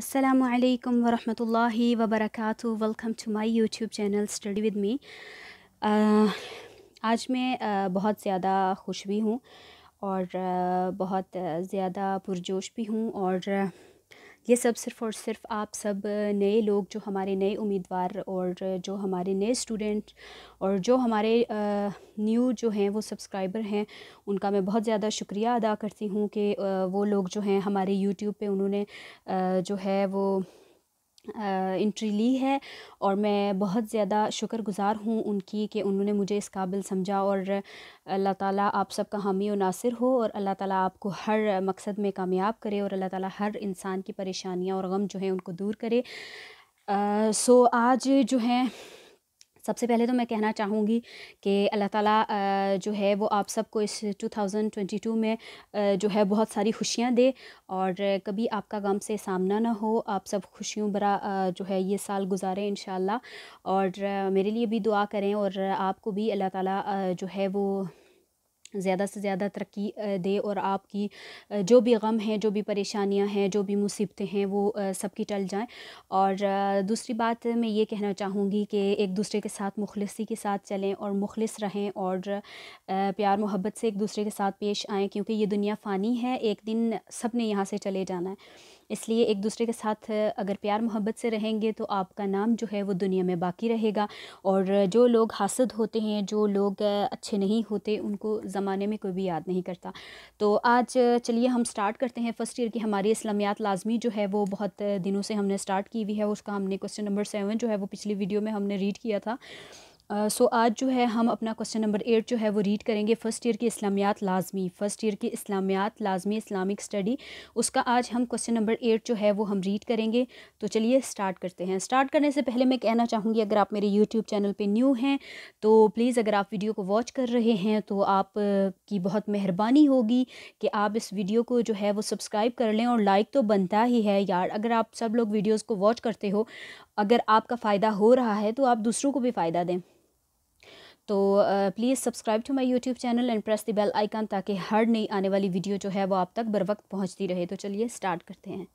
असलकम वरहमतुल्लाहि वबरकातुहू welcome to my YouTube channel study with me आज मैं uh, बहुत ज़्यादा खुश भी हूँ और uh, बहुत ज़्यादा पुरजोश भी हूँ और ये सब सिर्फ़ और सिर्फ़ आप सब नए लोग जो हमारे नए उम्मीदवार और जो हमारे नए स्टूडेंट और जो हमारे न्यू जो हैं, वो सब्सक्राइबर हैं, उनका मैं बहुत ज़्यादा शुक्रिया अदा करती हूँ कि वो लोग जो हैं हमारे यूट्यूब पे उन्होंने जो है वो इंट्री ली है और मैं बहुत ज़्यादा शुक्रगुज़ार हूँ उनकी कि उन्होंने मुझे इस काबिल समझा और अल्लाह ताला आप सबका हामी और नासिर हो और अल्लाह ताला आपको हर मकसद में कामयाब करे और अल्लाह ताला हर इंसान की परेशानियाँ और गम जो है उनको दूर करे। आ, सो आज जो है सबसे पहले तो मैं कहना चाहूँगी कि अल्लाह ताला जो है वो आप सबको इस 2022 में जो है बहुत सारी खुशियाँ दे और कभी आपका गम से सामना ना हो, आप सब खुशियों भरा जो है ये साल गुजारें इन और मेरे लिए भी दुआ करें और आपको भी अल्लाह ताला जो है वो ज़्यादा से ज़्यादा तरक्की दे और आपकी जो भी गम हैं, जो भी परेशानियाँ हैं, जो भी मुसीबतें हैं, वो सबकी टल जाएँ। और दूसरी बात मैं ये कहना चाहूँगी कि एक दूसरे के साथ मुखलसी के साथ चलें और मुखलस रहें और प्यार मोहब्बत से एक दूसरे के साथ पेश आएँ, क्योंकि ये दुनिया फ़ानी है, एक दिन सबने यहाँ से चले जाना है। इसलिए एक दूसरे के साथ अगर प्यार मोहब्बत से रहेंगे तो आपका नाम जो है वो दुनिया में बाकी रहेगा। और जो लोग हासद होते हैं, जो लोग अच्छे नहीं होते, उनको ज़माने में कोई भी याद नहीं करता। तो आज चलिए हम स्टार्ट करते हैं फ़र्स्ट ईयर की हमारी इस्लामियात लाजमी जो है वो बहुत दिनों से हमने स्टार्ट की हुई है, उसका हमने क्वेश्चन नंबर सेवन जो है वो पिछली वीडियो में हमने रीड किया था। सो uh, so आज जो है हम अपना क्वेश्चन नंबर एट जो है वो रीड करेंगे। फ़र्स्ट ईयर की इस्लामियात लाजमी। फ़र्स्ट ईयर की इस्लामियात लाजमी इस्लामिक स्टडी उसका आज हम क्वेश्चन नंबर एट जो है वो हम रीड करेंगे। तो चलिए स्टार्ट करते हैं। स्टार्ट करने से पहले मैं कहना चाहूँगी अगर आप मेरे यूट्यूब चैनल पर न्यू हैं तो प्लीज़ अगर आप वीडियो को वॉच कर रहे हैं तो आप की बहुत मेहरबानी होगी कि आप इस वीडियो को जो है वो सब्सक्राइब कर लें और लाइक तो बनता ही है। यार अगर आप सब लोग वीडियोज़ को वॉच करते हो अगर आपका फ़ायदा हो रहा है तो आप दूसरों को भी फ़ायदा दें। तो please subscribe to my YouTube channel and press the bell icon ताकि हर नई आने वाली वीडियो जो है वो आप तक बर वक्त पहुँचती रहे। तो चलिए स्टार्ट करते हैं।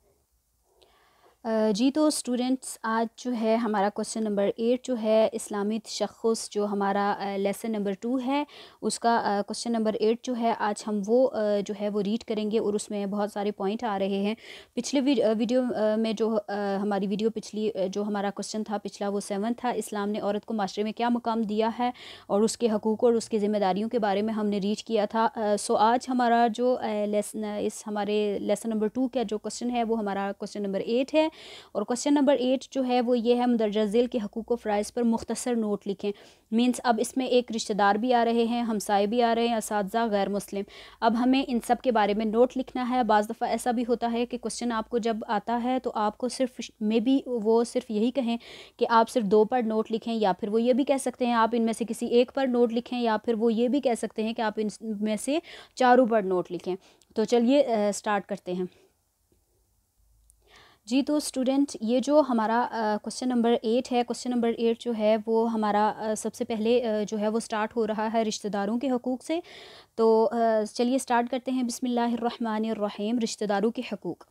जी तो स्टूडेंट्स आज जो है हमारा क्वेश्चन नंबर एट जो है इस्लामी तशख़ुस जो हमारा लेसन नंबर टू है, उसका क्वेश्चन नंबर एट जो है आज हम वो जो है वो रीड करेंगे और उसमें बहुत सारे पॉइंट आ रहे हैं। पिछले वीडियो में जो हमारी वीडियो पिछली जो हमारा क्वेश्चन था, पिछला वो सेवन था, इस्लाम ने औरत को माशरे में क्या मुकाम दिया है और उसके हकूक़ और उसकी ज़िम्मेदारियों के बारे में हमने रीड किया था। सो आज हमारा जो लेसन इस हमारे लेसन नंबर टू का जो क्वेश्चन है, वो हमारा क्वेश्चन नंबर एट है। और क्वेश्चन नंबर एट जो है वो ये है मदरजा झेल के हकूक़ फ़्राइज़ पर मुख्तसर नोट लिखें। मीन्स अब इसमें एक रिश्तेदार भी आ रहे हैं, हमसाए भी आ रहे हैं इस गैर मुस्लिम। अब हमें इन सब के बारे में नोट लिखना है। बज़ दफ़ा ऐसा भी होता है कि क्वेश्चन आपको जब आता है तो आपको सिर्फ़ मे बी वो सिर्फ़ यही कहें कि आप सिर्फ़ दो पर नोट लिखें, या फिर वो ये भी कह सकते हैं, आप इनमें से किसी एक पर नोट लिखें, या फिर वो ये भी कह सकते हैं कि आप इनमें से चारों पर नोट लिखें। तो चलिए स्टार्ट करते हैं। जी तो स्टूडेंट ये जो हमारा क्वेश्चन नंबर एट है क्वेश्चन नंबर एट जो है, वो हमारा सबसे पहले जो है वो स्टार्ट हो रहा है रिश्तेदारों के हकूक़ से। तो चलिए स्टार्ट करते हैं। बिसमीम रिश्तेदारों के हकूक़।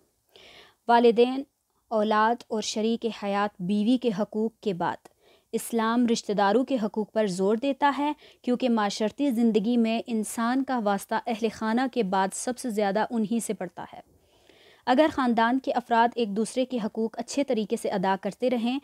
वालदेन, औलाद और शरीक हयात बीवी के हकूक़ के बाद, इस्लाम रिश्तेदारों के हकूक़ पर ज़ोर देता है, क्योंकि माशरती ज़िंदगी में इंसान का वास्ता अहल खाना के बाद सबसे ज़्यादा उन्हीं से पड़ता है। अगर ख़ानदान के अफराद एक दूसरे के हकूक़ अच्छे तरीके से अदा करते रहें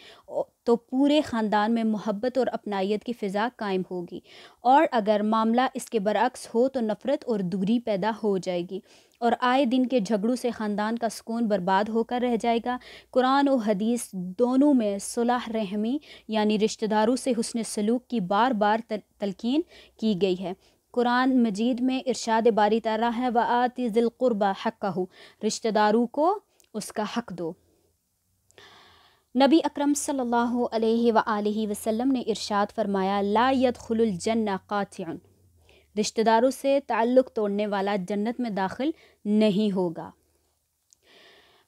तो पूरे ख़ानदान में मोहब्बत और अपनाइत की फ़िज़ा कायम होगी। और अगर मामला इसके बरक्स हो तो नफ़रत और दूरी पैदा हो जाएगी। और आए दिन के झगड़ों से ख़ानदान का सुकून बर्बाद होकर रह जाएगा। कुरान और हदीस दोनों में सुलह रहमी, यानी रिश्तेदारों से हुसन सलूक की बार बार तलकिन की गई है। कुरान मजीद में इरशाद बारी तारा है व आती ज़िलक़ुरबा हक़ हो रिश्तेदारों को उसका हक़ दो। नबी अकरम सल्लल्लाहु अलैहि वसल्लम ने इरशाद फरमाया, ला यदखुलुल जन्ना कातिउन। रिश्तेदारों से ताल्लुक़ तोड़ने वाला जन्नत में दाखिल नहीं होगा।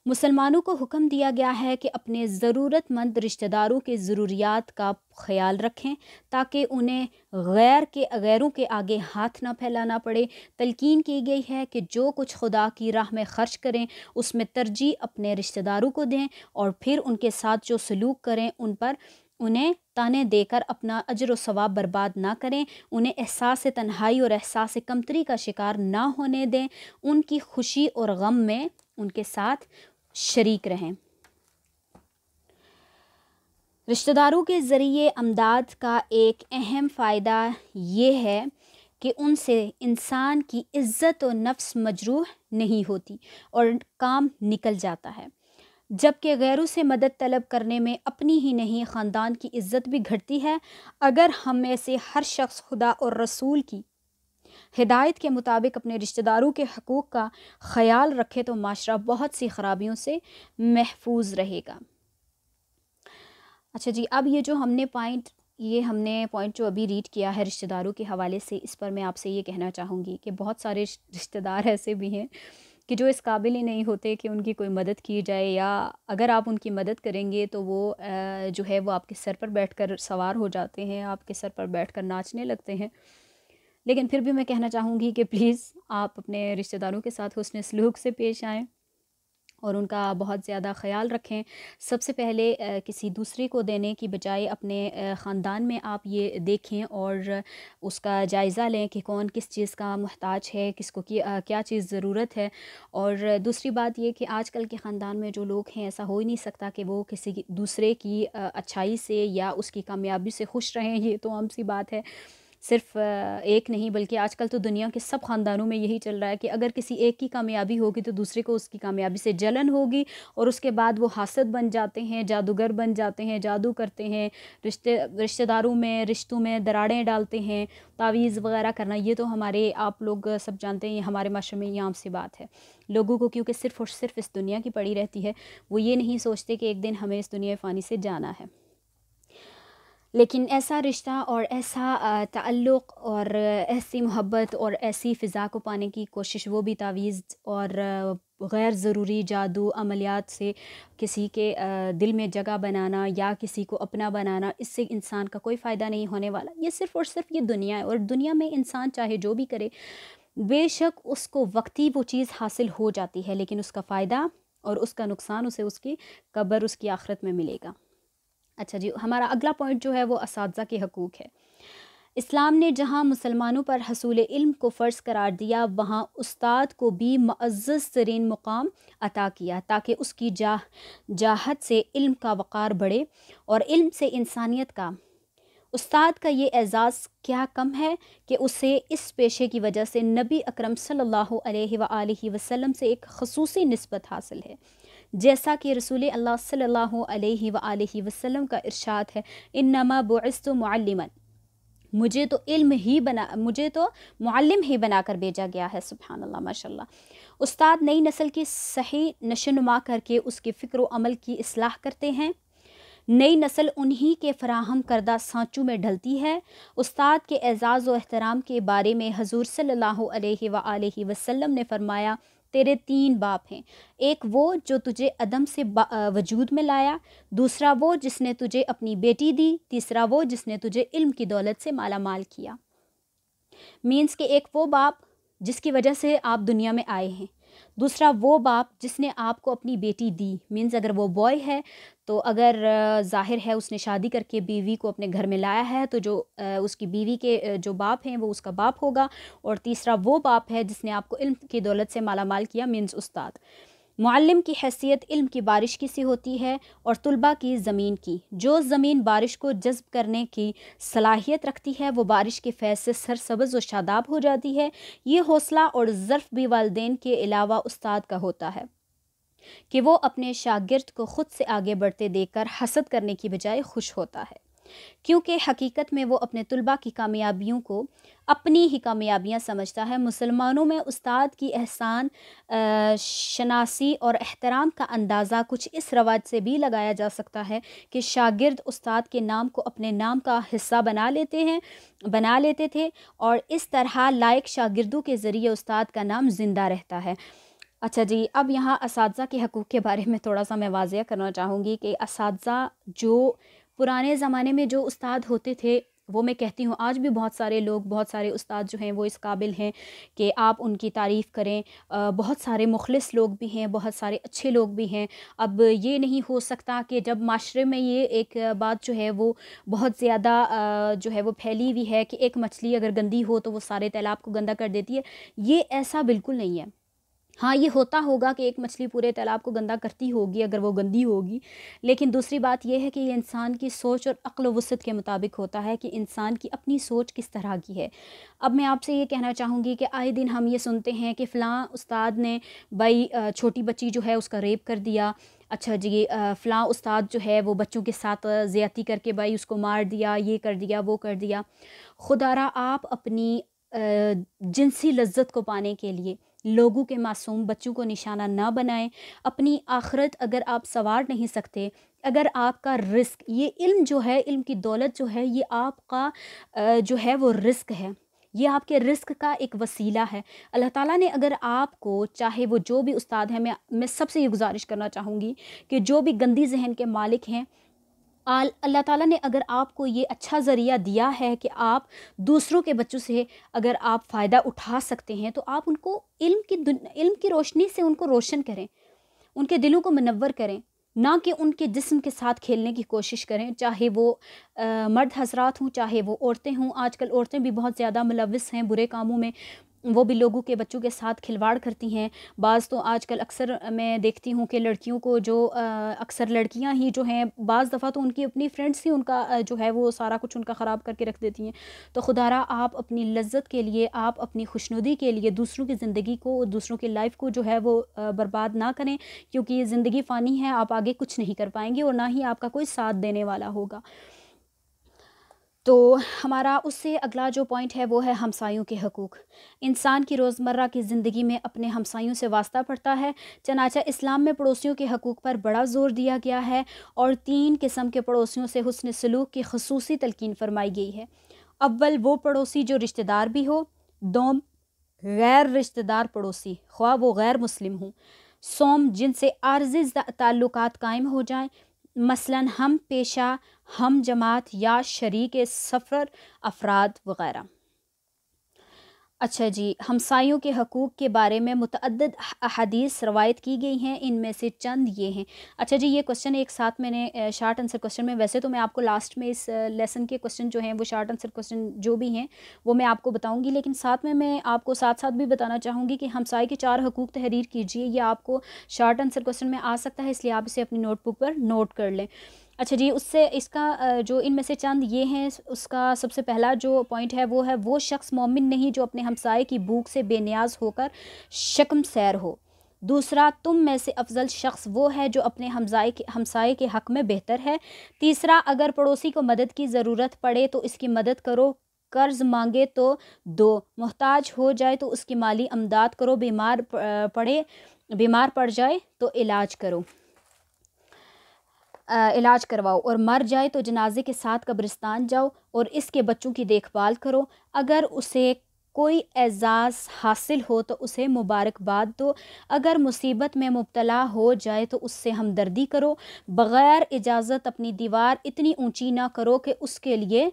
मुसलमानों को हुक्म दिया गया है कि अपने ज़रूरतमंद रिश्तेदारों के ज़रूरियात का ख्याल रखें, ताकि उन्हें गैर के गैरों के आगे हाथ ना फैलाना पड़े। तलकीन की गई है कि जो कुछ खुदा की राह में ख़र्च करें, उसमें तरजीह अपने रिश्तेदारों को दें और फिर उनके साथ जो सलूक करें, उन पर उन्हें ताने देकर अपना अजर व सवाब बर्बाद ना करें। उन्हें एहसास तन्हाई और एहसास कमतरी का शिकार ना होने दें। उनकी खुशी और गम में उनके साथ शरीक रहें। रिश्तेदारों के ज़रिए अमदाद का एक अहम फ़ायदा ये है कि उनसे इंसान की इज़्ज़त और नफ्स मजरूह नहीं होती और काम निकल जाता है। जबकि गैरों से मदद तलब करने में अपनी ही नहीं, ख़ानदान की इज़्ज़त भी घटती है। अगर हम में से हर शख्स खुदा और रसूल की हिदायत के मुताबिक अपने रिश्तेदारों के हकूक़ का ख्याल रखे तो माशरा बहुत सी ख़राबियों से महफूज रहेगा। अच्छा जी, अब ये जो हमने पॉइंट ये हमने पॉइंट जो अभी रीड किया है रिश्तेदारों के हवाले से, इस पर मैं आपसे ये कहना चाहूँगी कि बहुत सारे रिश्तेदार ऐसे भी हैं कि जो इस काबिल ही नहीं होते कि उनकी कोई मदद की जाए या अगर आप उनकी मदद करेंगे तो वो जो है वो आपके सर पर बैठकर सवार हो जाते हैं, आपके सर पर बैठकर नाचने लगते हैं। लेकिन फिर भी मैं कहना चाहूँगी कि प्लीज़ आप अपने रिश्तेदारों के साथ हुसन सलूक से पेश आएँ और उनका बहुत ज़्यादा ख्याल रखें। सबसे पहले किसी दूसरे को देने की बजाय अपने ख़ानदान में आप ये देखें और उसका जायज़ा लें कि कौन किस चीज़ का मोहताज है किसको की, क्या चीज़ ज़रूरत है। और दूसरी बात ये कि आजकल के ख़ानदान में जो लोग हैं ऐसा हो ही नहीं सकता कि वो किसी दूसरे की अच्छाई से या उसकी कामयाबी से खुश रहें ये तो आम सी बात है। सिर्फ़ एक नहीं, बल्कि आजकल तो दुनिया के सब ख़ानदानों में यही चल रहा है कि अगर किसी एक की कामयाबी होगी तो दूसरे को उसकी कामयाबी से जलन होगी और उसके बाद वो हासद बन जाते हैं, जादूगर बन जाते हैं, जादू करते हैं, रिश्ते, रिश्तेदारों में, रिश्तों में दराड़ें डालते हैं, तावीज़ वगैरह करना, ये तो हमारे, आप लोग सब जानते हैं हमारे माशरे में ये आम सी बात है। लोगों को क्योंकि सिर्फ़ और सिर्फ़ इस दुनिया की पड़ी रहती है, वो ये नहीं सोचते कि एक दिन हमें इस दुनिया फ़ानी से जाना है। लेकिन ऐसा रिश्ता और ऐसा ताल्लुक़ और ऐसी मोहब्बत और ऐसी फ़िज़ा को पाने की कोशिश, वो भी तावीज़ और गैर ज़रूरी जादू अमलियात से किसी के दिल में जगह बनाना या किसी को अपना बनाना, इससे इंसान का कोई फ़ायदा नहीं होने वाला। ये सिर्फ़ और सिर्फ़ ये दुनिया है और दुनिया में इंसान चाहे जो भी करे, बेशक उसको वक्ती वो चीज़ हासिल हो जाती है, लेकिन उसका फ़ायदा और उसका नुकसान उसे उसकी कब्र, उसकी आखरत में मिलेगा। अच्छा जी, हमारा अगला पॉइंट जो है वो इस के हकूक़ है। इस्लाम ने जहाँ मुसलमानों पर हसूल इल्म को फ़र्ज़ करार दिया, वहाँ उस्ताद को भी मज़्ज़ तरीन मुकाम अता किया ताकि उसकी जाह, जाहत से इल्म का वक़ार बढ़े और इल्म से इंसानियत का। उस्ताद का ये एज़ाज़ क्या कम है कि उसे इस पेशे की वजह से नबी अकरम सल्लल्लाहु अलैहि से एक खसूसी नस्बत हासिल है। जैसा कि रसूल अल्लाह सल्लल्लाहु अलैहि वसल्लम का इरशाद है इन नमा बुस्त मुझे तो इल्म ही बना, मुझे तो मुअल्लिम ही बनाकर भेजा गया है सुबहान अल्लाह माशाल्लाह। उस्ताद नई नस्ल की सही नशोनुमा करके उसके फ़िक्र अमल की असलाह करते हैं। नई नस्ल उन्हीं के फराहम करदा सांचों में ढलती है। उस्ताद के एज़ाज़ व एहतराम के बारे में हजूर सल्लल्लाहु अलैहि वसल्लम ने फरमाया तेरे तीन बाप हैं। एक वो जो तुझे अदम से वजूद में लाया, दूसरा वो जिसने तुझे अपनी बेटी दी, तीसरा वो जिसने तुझे इल्म की दौलत से माला माल किया। मीन्स के एक वो बाप जिसकी वजह से आप दुनिया में आए हैं। दूसरा वो बाप जिसने आपको अपनी बेटी दी मीन्स अगर वो बॉय है तो अगर ज़ाहिर है उसने शादी करके बीवी को अपने घर में लाया है तो जो उसकी बीवी के जो बाप हैं, वो उसका बाप होगा। और तीसरा वो बाप है जिसने आपको इल्म की दौलत से माला माल किया मीन्स उस्ताद। मुअल्लिम की हैसियत इल्म की बारिश की सी होती है और तलबा की ज़मीन की। जो ज़मीन बारिश को जज्ब करने की सलाहियत रखती है, वो बारिश के फैज़ से सरसब्ज़ व शादाब हो जाती है। ये हौसला और ज़र्फ़ भी वालदेन के अलावा उस्ताद का होता है कि वो अपने शागिर्द को ख़ुद से आगे बढ़ते देखकर हसद करने की बजाय खुश होता है। क्योंकि हकीकत में वो अपने तलबा की कामयाबियों को अपनी ही कामयाबियाँ समझता है। मुसलमानों में उस्ताद की एहसान शनासी और एहतराम का अंदाज़ा कुछ इस रवाज से भी लगाया जा सकता है कि शागिर्द उस्ताद के नाम को अपने नाम का हिस्सा बना लेते हैं, बना लेते थे और इस तरह लायक शागिर्दों के ज़रिए उस्ताद का नाम ज़िंदा रहता है। अच्छा जी, अब यहाँ इस के हकूक़ के बारे में थोड़ा सा मैं वाजिया करना चाहूँगी कि इस जो पुराने ज़माने में जो उस्ताद होते थे, वो मैं कहती हूँ, आज भी बहुत सारे लोग, बहुत सारे उस्ताद जो हैं, वो इस काबिल हैं कि आप उनकी तारीफ़ करें। बहुत सारे मुखलस लोग भी हैं, बहुत सारे अच्छे लोग भी हैं। अब ये नहीं हो सकता कि जब माशरे में ये एक बात जो है, वो बहुत ज़्यादा जो है वो फैली हुई है कि एक मछली अगर गंदी हो तो वो सारे तालाब को गंदा कर देती है। ये ऐसा बिल्कुल नहीं है। हाँ ये होता होगा कि एक मछली पूरे तालाब को गंदा करती होगी, अगर वो गंदी होगी। लेकिन दूसरी बात यह है कि ये इंसान की सोच और अक्ल वसत के मुताबिक होता है कि इंसान की अपनी सोच किस तरह की है। अब मैं आपसे ये कहना चाहूँगी कि आए दिन हम ये सुनते हैं कि फ़लाँ उस्ताद ने भाई छोटी बच्ची जो है उसका रेप कर दिया। अच्छा जी फ़लाँ उस्ताद जो है वो बच्चों के साथ ज़्यादती करके भाई उसको मार दिया, ये कर दिया, वो कर दिया। खुदारा आप अपनी जिनसी लज्जत को पाने के लिए लोगों के मासूम बच्चों को निशाना ना बनाएँ। अपनी आखरत अगर आप सवार नहीं सकते, अगर आपका रिस्क, ये इल्म जो है, इल्म की दौलत जो है, ये आपका जो है वो रिस्क है। ये आपके रिस्क का एक वसीला है। अल्लाह ताला ने अगर आपको, चाहे वो जो भी उस्ताद हैं, मैं मैं सबसे ये गुजारिश करना चाहूँगी कि जो भी गंदी जहन के मालिक हैं अल्लाह ताला ने अगर आपको ये अच्छा ज़रिया दिया है कि आप दूसरों के बच्चों से अगर आप फ़ायदा उठा सकते हैं तो आप उनको इल्म की इल्म की रोशनी से उनको रोशन करें उनके दिलों को मनवर करें ना कि उनके जिस्म के साथ खेलने की कोशिश करें चाहे वो आ, मर्द हजरात हों चाहे वो औरतें हों। आजकल औरतें भी बहुत ज़्यादा मुलविस हैं बुरे कामों में वो भी लोगों के बच्चों के साथ खिलवाड़ करती हैं। बाज़ तो आजकल अक्सर मैं देखती हूँ कि लड़कियों को जो अक्सर लड़कियाँ ही जो हैं, बाज़ दफ़ा तो उनकी अपनी फ्रेंड्स ही उनका जो है वो सारा कुछ उनका ख़राब करके रख देती हैं। तो खुदारा, आप अपनी लज्जत के लिए, आप अपनी खुशनुदी के लिए दूसरों की ज़िंदगी को, दूसरों की लाइफ को जो है वो बर्बाद ना करें, क्योंकि ज़िंदगी फ़ानी है, आप आगे कुछ नहीं कर पाएँगे और ना ही आपका कोई साथ देने वाला होगा। तो हमारा उससे अगला जो पॉइंट है, वो है हमसायों के हकूक़। इंसान की रोज़मर्रा की ज़िंदगी में अपने हमसायों से वास्ता पड़ता है। चनाचा इस्लाम में पड़ोसियों के हकूक़ पर बड़ा ज़ोर दिया गया है और तीन किस्म के पड़ोसियों से हसन सलूक की खसूसी तलकिन फरमाई गई है। अव्वल वो पड़ोसी जो रिश्तेदार भी हो, दोम गैर रिश्तेदार पड़ोसी ख्वा वो गैर मुस्लिम हों। सोम जिनसे आर्जी ताल्लुक़ कायम हो जाएँ मसलन हम पेशा हम जमात या शरीक सफ़र अफराद वगैरह। अच्छा जी, हमसायों के हकूक़ के बारे में मुतद अदीस रवायत की गई हैं, इनमें से चंद ये हैं। अच्छा जी, ये क्वेश्चन एक साथ मैंने शार्ट आंसर क्वेश्चन में, वैसे तो मैं आपको लास्ट में इस लेसन के क्वेश्चन जो हैं, वो शार्ट आंसर क्वेश्चन जो भी हैं, वो मैं आपको बताऊँगी, लेकिन साथ में मैं आपको साथ साथ भी बताना चाहूँगी कि हमसाए के चार हकूक़ तहरीर कीजिए यह आपको शार्ट आंसर क्वेश्चन में आ सकता है, इसलिए आप इसे अपनी नोटबुक पर नोट कर लें। अच्छा जी, उससे इसका जो इनमें से चंद ये हैं, उसका सबसे पहला जो पॉइंट है वो है, वो शख्स मोमिन नहीं जो अपने हमसाए की भूख से बेनियाज होकर शकम सैर हो। दूसरा, तुम में से अफजल शख्स वो है जो अपने हमसाए के हमसाए के हक़ में बेहतर है। तीसरा, अगर पड़ोसी को मदद की ज़रूरत पड़े तो इसकी मदद करो, कर्ज मांगे तो दो, मोहताज हो जाए तो उसकी माली अमदाद करो, बीमार पड़े, बीमार पड़ जाए तो इलाज करो। इलाज करवाओ और मर जाए तो जनाजे के साथ कब्रिस्तान जाओ और इसके बच्चों की देखभाल करो। अगर उसे कोई एजाज़ हासिल हो तो उसे मुबारकबाद दो। अगर मुसीबत में मुबतला हो जाए तो उससे हमदर्दी करो। बग़ैर इजाज़त अपनी दीवार इतनी ऊँची ना करो कि उसके लिए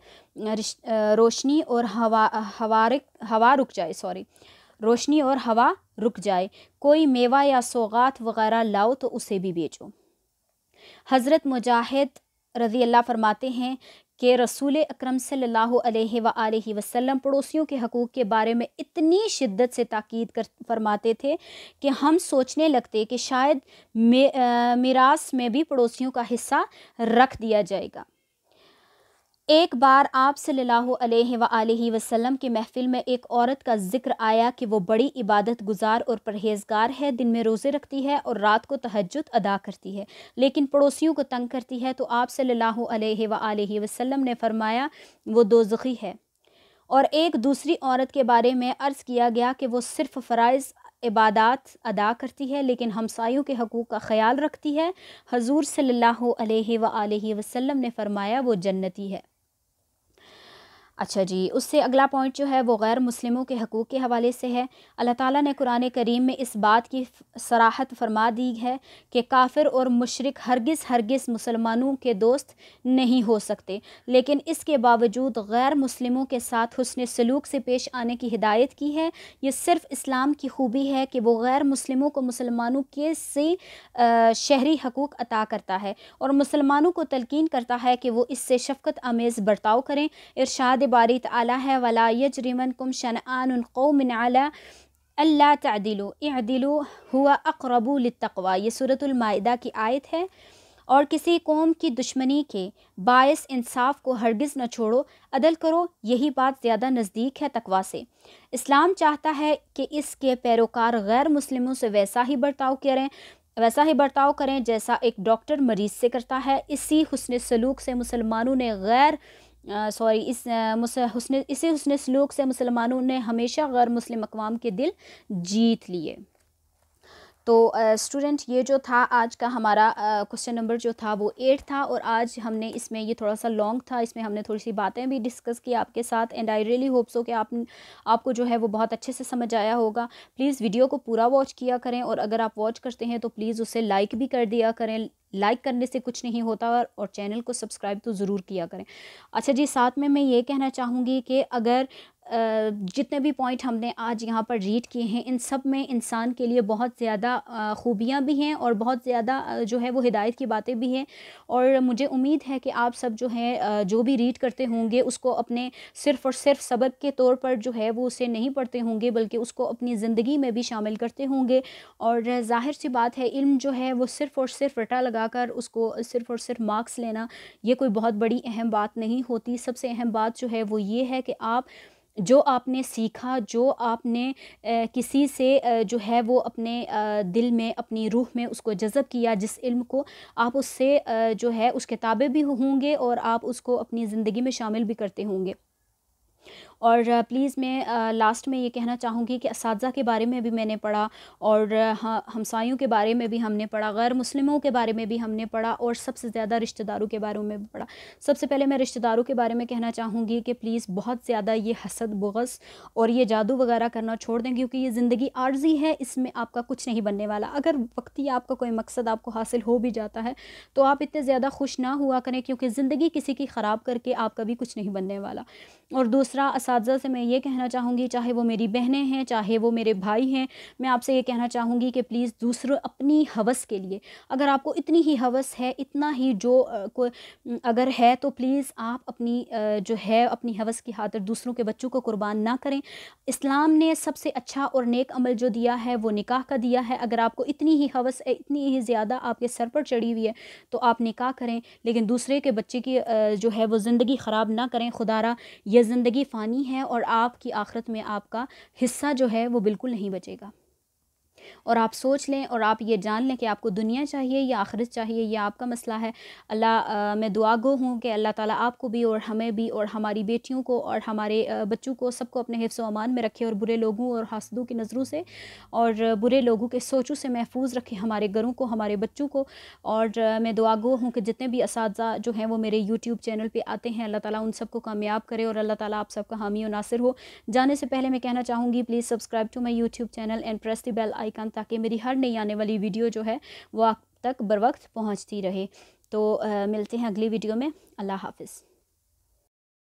रोशनी और हवा हवा हवा रुक जाए, सॉरी, रोशनी और हवा रुक जाए। कोई मेवा या सौगात वगैरह लाओ तो उसे भी बेचो हज़रत मुजाहिद रज़ी अल्लाह फरमाते हैं कि रसूल अक्रम सल्लल्लाहु पड़ोसियों के हकूक़ के बारे में इतनी शिद्दत से ताकद कर फरमाते थे कि हम सोचने लगते कि शायद मे, मीरास में भी पड़ोसियों का हिस्सा रख दिया जाएगा। एक बार आप सल्लल्लाहु अलैहि वसल्लम की महफ़िल में एक औरत का ज़िक्र आया कि वो बड़ी इबादत गुजार और परहेज़गार है, दिन में रोज़े रखती है और रात को तहजद अदा करती है। लेकिन पड़ोसियों को तंग करती है तो आप सल्लल्लाहु अलैहि वसल्लम ने फरमाया, वो दोजखी है। और एक दूसरी औरत के बारे में अर्ज़ किया गया कि वो सिर्फ़ फ़राइज़ इबादत अदा करती है, लेकिन हमसायों के हकूक़ का ख्याल रखती है। हजूर सल्लल्लाहु अलैहि वसल्लम ने फरमाया, वो जन्नती है। अच्छा जी, उससे अगला पॉइंट जो है वो गैर मुस्लिमों के हकूक़ के हवाले से है। अल्लाह ताला ने कुरान करीम में इस बात की सराहत फरमा दी है कि काफिर और मुशरक हरगिज़ हरगिज़ मुसलमानों के दोस्त नहीं हो सकते। लेकिन इसके बावजूद गैर मुस्लिमों के साथ हुसन सलूक से पेश आने की हिदायत की है। ये सिर्फ़ इस्लाम की खूबी है कि वो गैर मुस्लिमों को मुसलमानों के से शहरी हकूक़ अता करता है और मुसलमानों को तलकिन करता है कि वो इससे शफ़क़त आमेज़ बर्ताव करें। इरशाद बारी ताला है वला यजरिमन कुम शनआन कौमिन अला अल्लाह तदिलो इदिलो हुआ अकरबू तकवा ये सूरतुलमाइदा की आयत है और किसी कौम की दुश्मनी के बायस इंसाफ को हरगिज़ न छोड़ो अदल करो यही बात ज़्यादा नज़दीक है तकवा से इस्लाम चाहता है कि इसके पैरोकार गैर मुस्लिमों से वैसा ही बर्ताव करें वैसा ही बर्ताव करें जैसा एक डॉक्टर मरीज़ से करता है इसी हसन सलूक से मुसलमानों ने गैर सॉरी इस हुसन, इसी हुसन सलूक से मुसलमानों ने हमेशा गैर मुस्लिम अकवाम के दिल जीत लिए। तो स्टूडेंट ये जो था, आज का हमारा क्वेश्चन नंबर जो था वो एट था और आज हमने इसमें ये थोड़ा सा लॉन्ग था। इसमें हमने थोड़ी सी बातें भी डिस्कस की आपके साथ and I really hope so कि आप, आपको जो है वो बहुत अच्छे से समझ आया होगा। प्लीज़ वीडियो को पूरा वॉच किया करें और अगर आप वॉच करते हैं तो प्लीज़ उसे लाइक भी कर दिया करें। लाइक करने से कुछ नहीं होता और चैनल को सब्सक्राइब तो ज़रूर किया करें। अच्छा जी, साथ में मैं ये कहना चाहूँगी कि अगर जितने भी पॉइंट हमने आज यहाँ पर रीड किए हैं, इन सब में इंसान के लिए बहुत ज़्यादा खूबियाँ भी हैं और बहुत ज़्यादा जो है वो हिदायत की बातें भी हैं। और मुझे उम्मीद है कि आप सब जो है जो भी रीड करते होंगे, उसको अपने सिर्फ़ और सिर्फ़ सबक के तौर पर जो है वो उसे नहीं पढ़ते होंगे, बल्कि उसको अपनी ज़िंदगी में भी शामिल करते होंगे। और ज़ाहिर सी बात है, इल्म जो है वो सिर्फ़ और सिर्फ़ रटा लगा उसको सिर्फ़ और सिर्फ़ मार्क्स लेना, ये कोई बहुत बड़ी अहम बात नहीं होती। सबसे अहम बात जो है वो ये है कि आप जो आपने सीखा, जो आपने किसी से जो है वो अपने दिल में, अपनी रूह में उसको जज़ब किया, जिस इल्म को आप उससे जो है, उस किताबें भी होंगे और आप उसको अपनी ज़िंदगी में शामिल भी करते होंगे। और प्लीज़ मैं लास्ट में ये कहना चाहूँगी कि इस के बारे में भी मैंने पढ़ा और हमसायों के बारे में भी हमने पढ़ा, गैर मुस्लिमों के बारे में भी हमने पढ़ा और सबसे ज़्यादा रिश्तेदारों के बारे में भी पढ़ा। सबसे पहले मैं रिश्तेदारों के बारे में कहना चाहूँगी कि प्लीज़ बहुत ज़्यादा ये हसद, बगस और ये जादू वगैरह करना छोड़ दें क्योंकि ये ज़िंदगी आर्जी है, इसमें आपका कुछ नहीं बनने वाला। अगर वक्ती आपका कोई मकसद आपको हासिल हो भी जाता है तो आप इतने ज़्यादा खुश ना हुआ करें क्योंकि ज़िंदगी किसी की ख़राब करके आपका भी कुछ नहीं बनने वाला। और दूसरा से मैं ये कहना चाहूँगी, चाहे वो मेरी बहनें हैं, चाहे वो मेरे भाई हैं, मैं आपसे ये कहना चाहूँगी कि प्लीज़ दूसरों अपनी हवस के लिए। अगर आपको इतनी ही हवस है, इतना ही जो को अगर है तो प्लीज़ आप अपनी जो है, अपनी हवस की खातर दूसरों के बच्चों को कुर्बान ना करें। इस्लाम ने सबसे अच्छा और नेक अमल जो दिया है, वो निकाह का दिया है। अगर आपको इतनी ही हवस है, इतनी ही ज़्यादा आपके सर पर चढ़ी हुई है तो आप निकाह करें। लेकिन दूसरे के बच्चे की जो है, वो ज़िंदगी ख़राब ना करें। खुदारा, ये ज़िंदगी फ़ानी है और आपकी आखिरत में आपका हिस्सा जो है वो बिल्कुल नहीं बचेगा। और आप सोच लें और आप ये जान लें कि आपको दुनिया चाहिए या आखिरत चाहिए, ये आपका मसला है। अल्लाह मैं दुआ गो हूँ कि अल्लाह ताला आपको भी और हमें भी और हमारी बेटियों को और हमारे बच्चों को सबको अपने हिफ्स अमान में रखे और बुरे लोगों और हासदों की नज़रों से और बुरे लोगों के सोचों से महफूज रखे हमारे घरों को, हमारे बच्चों को। और मैं दुआ गो हूँ कि जितने भी इस जो हैं वो मेरे यूट्यूब चैनल पर आते हैं, अल्लाह ताला उन सबको कामयाब करे और अल्लाह ताला आप सबका हामी और नासिर हो। जाने से पहले मैं कहना चाहूँगी please subscribe to my YouTube channel and press the bell icon ताकि मेरी हर नई आने वाली वीडियो जो है वो आप तक बर वक्त पहुँचती रहे। तो आ, मिलते हैं अगली वीडियो में। अल्लाह हाफिज़।